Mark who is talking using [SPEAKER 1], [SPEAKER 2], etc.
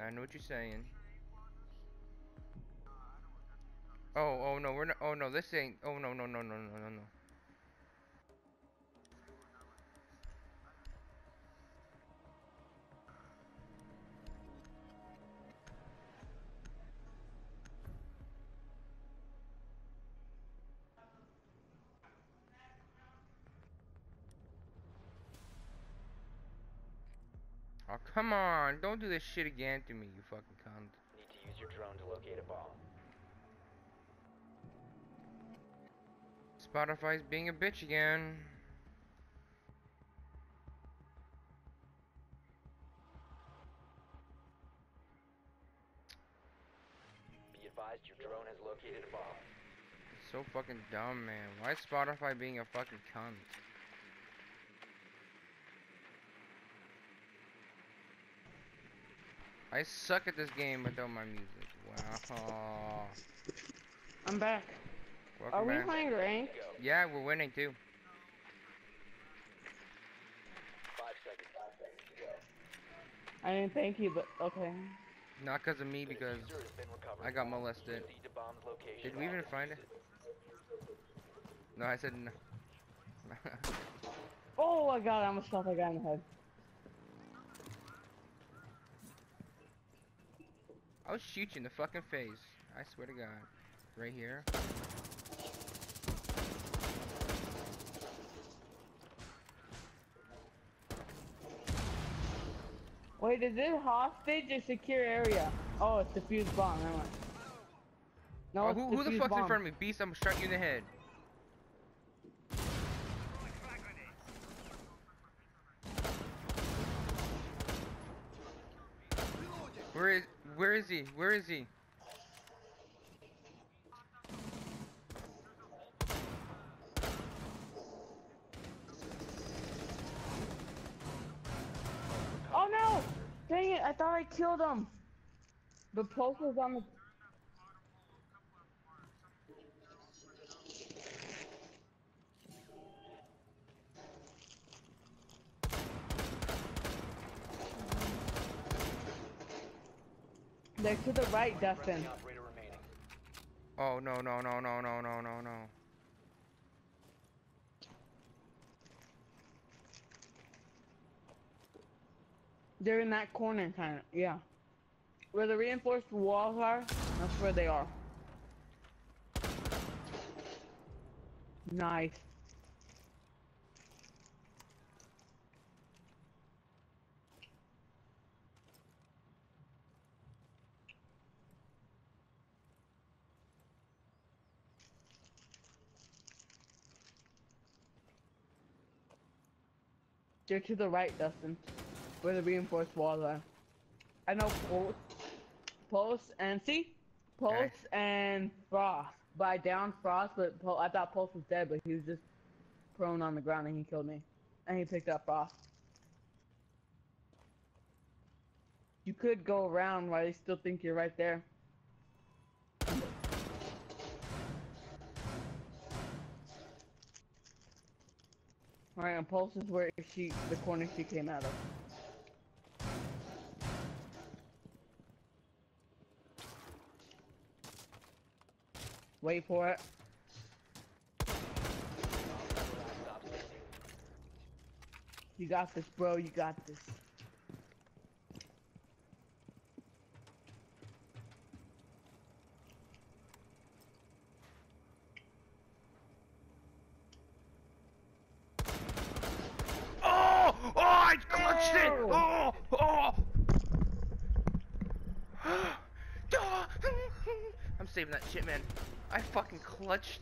[SPEAKER 1] I know what you're saying. Oh, oh no, we're not. Oh no, this ain't. Oh no, no, no, no, no, no, no. Oh, come on. Don't do this shit again to me, you fucking cunt.
[SPEAKER 2] Need to use your drone to locate a bomb.
[SPEAKER 1] Spotify's being a bitch again.
[SPEAKER 2] Be advised your drone has located a bomb.
[SPEAKER 1] So fucking dumb, man. Why is Spotify being a fucking cunt? I suck at this game without my music. Wow.
[SPEAKER 3] I'm back.
[SPEAKER 1] Welcome
[SPEAKER 3] Are we
[SPEAKER 1] back.
[SPEAKER 3] playing rank?
[SPEAKER 1] Yeah, we're winning too.
[SPEAKER 2] Five seconds. Five seconds.
[SPEAKER 3] I didn't thank you, but okay.
[SPEAKER 1] Not because of me, because
[SPEAKER 2] defuser has been recovered.
[SPEAKER 1] I got molested.
[SPEAKER 2] Proceed to bomb's location.
[SPEAKER 1] Did we even find it? No, I said no.
[SPEAKER 3] Oh my god, I almost shot that guy in the head.
[SPEAKER 1] I'll shoot you in the fucking face. I swear to God. Right here.
[SPEAKER 3] Wait, is it hostage or secure area? Oh, it's defused bomb. Never mind. No,
[SPEAKER 1] oh, who, who the fuck's in front of me? Beast, I'm gonna shot you in the head. Where is where is he? Where is he?
[SPEAKER 3] Oh no! Dang it, I thought I killed him. The post was on the. They're to the right. Dustin.
[SPEAKER 2] Friendly operator remaining.
[SPEAKER 1] Oh no no no no no no no no.
[SPEAKER 3] They're in that corner, kind of. Yeah. Where the reinforced walls are, that's where they are. Nice. They're to the right, Dustin. Where the reinforced walls are. I know Pulse, Pulse and see? Pulse and Frost. But I downed Frost, but Pul- I thought Pulse was dead, but he was just prone on the ground and he killed me. And he picked up Frost. You could go around while they still think you're right there. Alright, and Pulse is where she, the corner she came out of. Wait for it. You got this, bro. You got this.
[SPEAKER 1] Oh! Oh! I clutched it! Oh! Oh! I'm saving that shit, man. I fucking clutched